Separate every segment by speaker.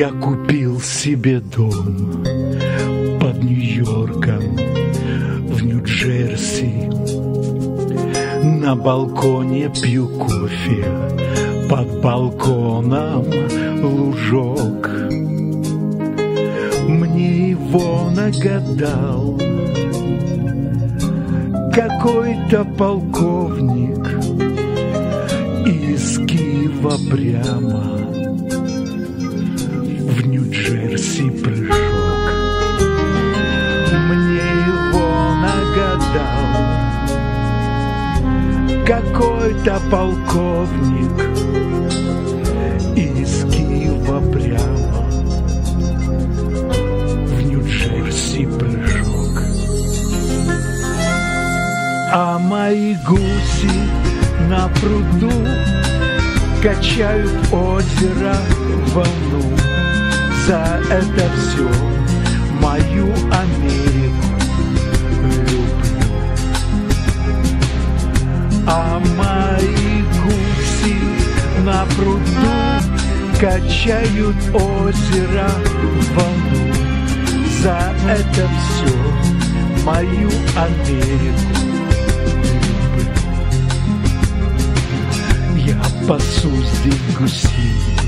Speaker 1: Я купил себе дом под Нью-Йорком в Нью-Джерси. На балконе пью кофе, под балконом лужок. Мне его нагадал какой-то полковник из Киева прямо в Нью-Джерси прыжок. Мне его нагадал какой-то полковник из Киева прямо в Нью-Джерси прыжок. А мои гуси на пруду Качают озеро волну За это все мою Америку люблю А мои гуси на пруду Качают озеро волну За это все мою Америку Я пасу здесь гусей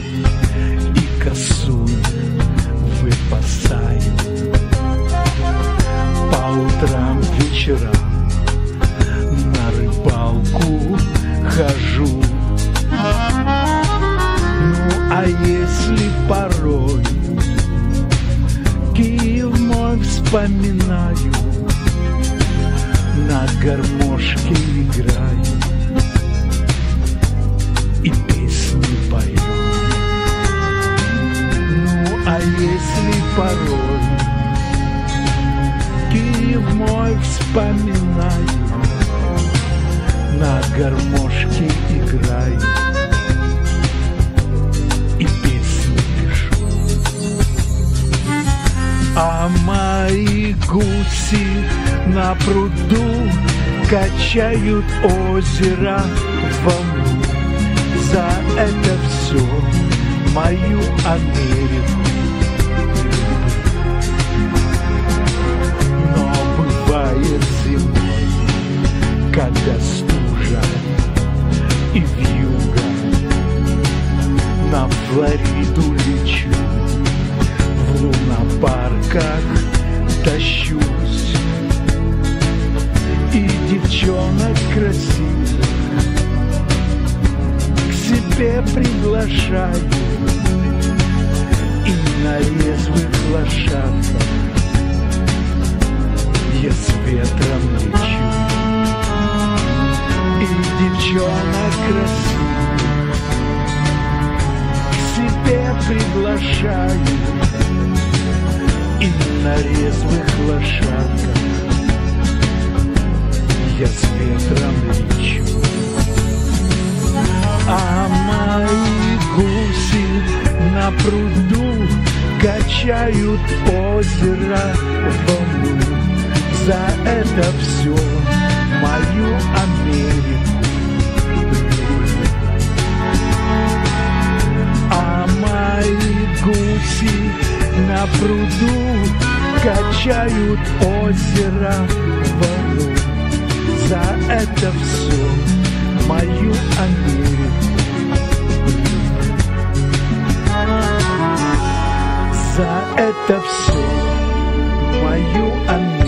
Speaker 1: вспоминаю, на гармошке играю и песни пою. Ну, а если порой Киев мой вспоминаю, на гармошке играю и песни пишу. А гуси на пруду качают озеро волну за это все мою Америку. Но бывает зимой, когда стужа и вьюга, на Флориду тащусь, и девчонок красивых себе приглашаю. И на резвых лошадках Я с ветром лечу. И девчонок красивых К себе приглашаю на резвых лошадках Я с ветром лечу а мои гуси на пруду качают озеро волну. За это все мою Америку. А гуси на пруду качают озеро волну. За это все мою Америку. За это все мою Америку.